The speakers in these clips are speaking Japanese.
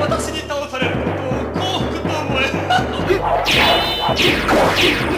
私に倒されることを幸福と思え。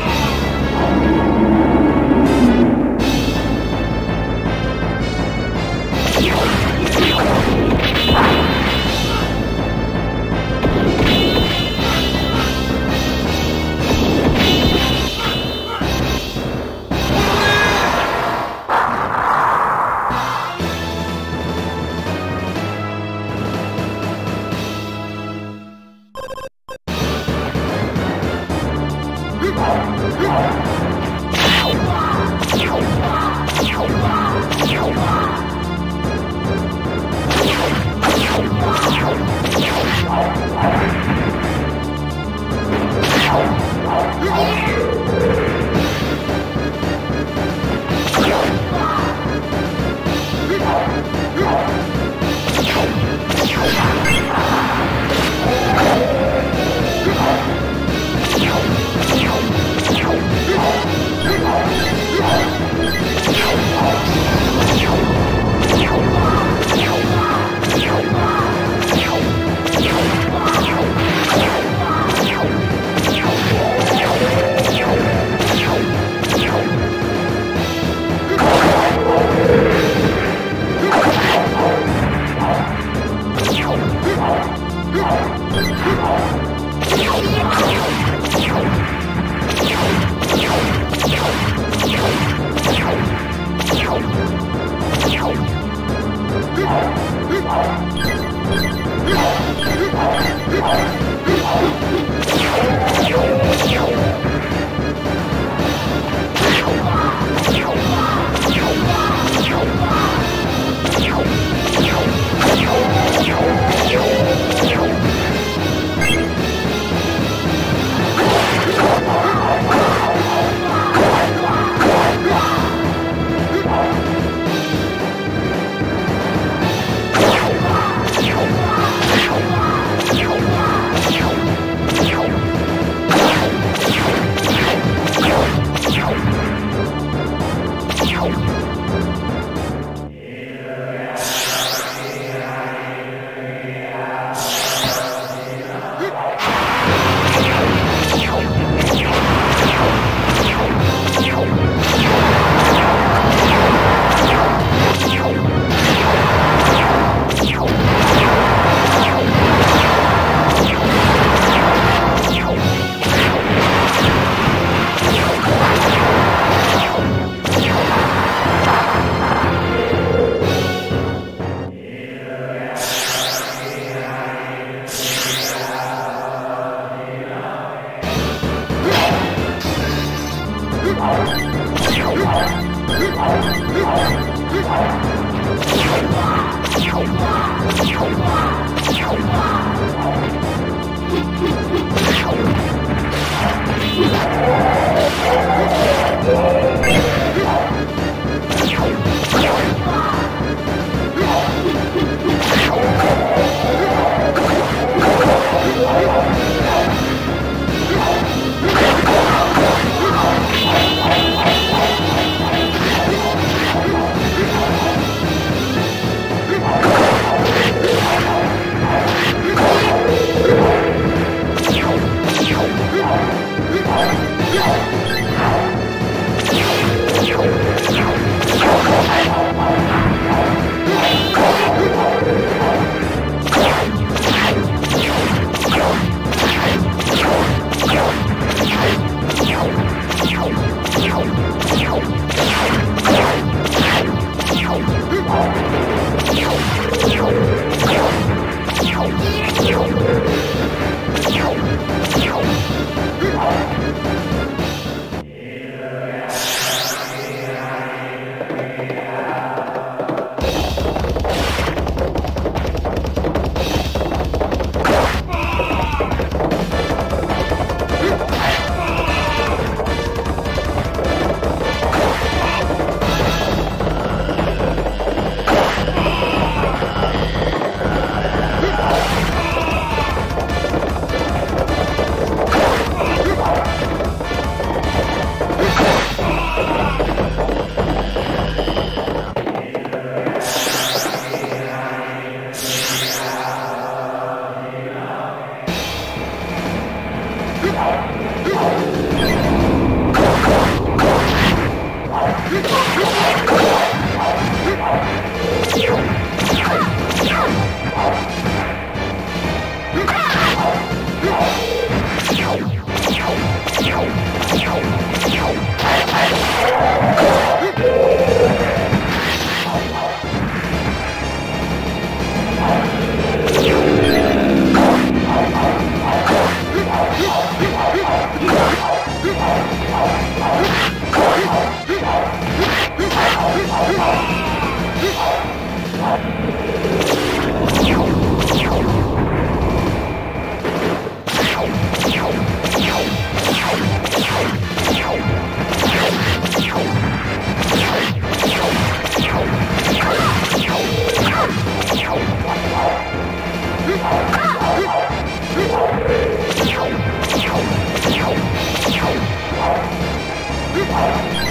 何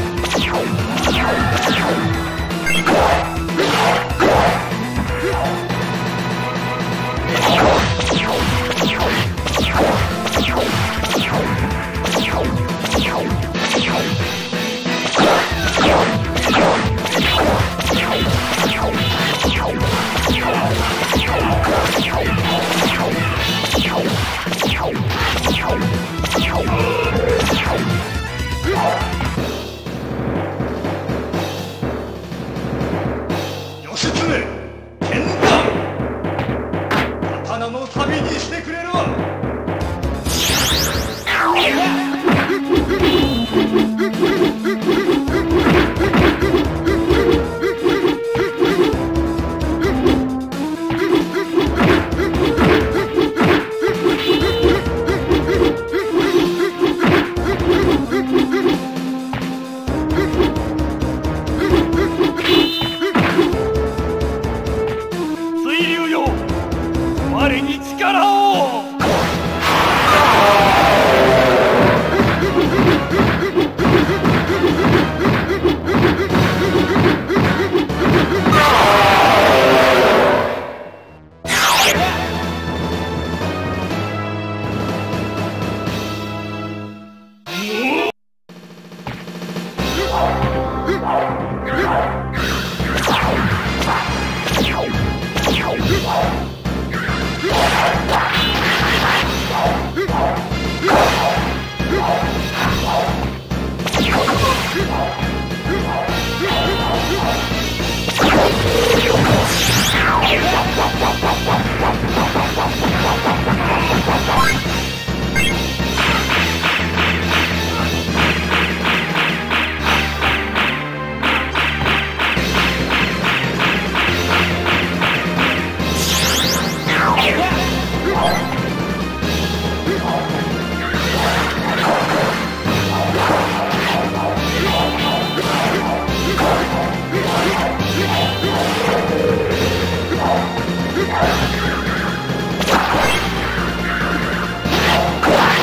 Oh, my God.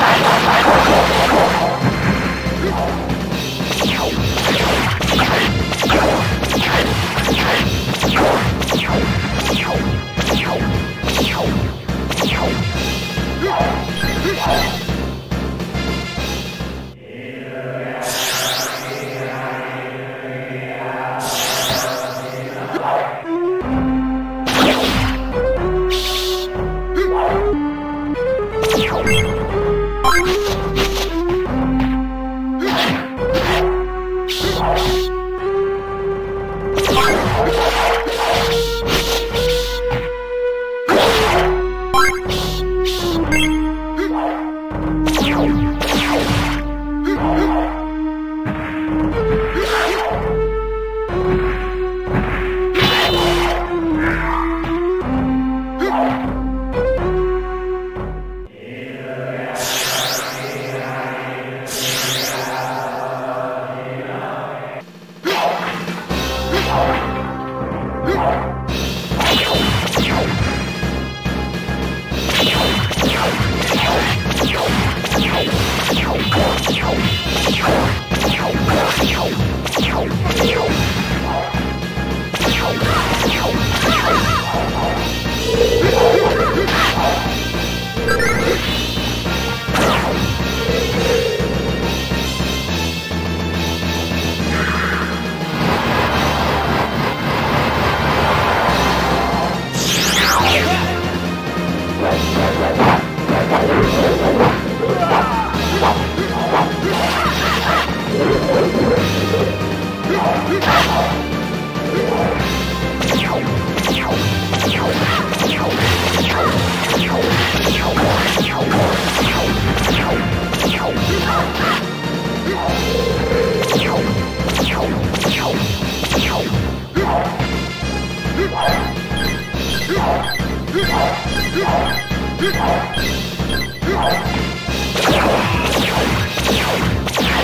Oh, my God. Yeah. Yeah! ピッ!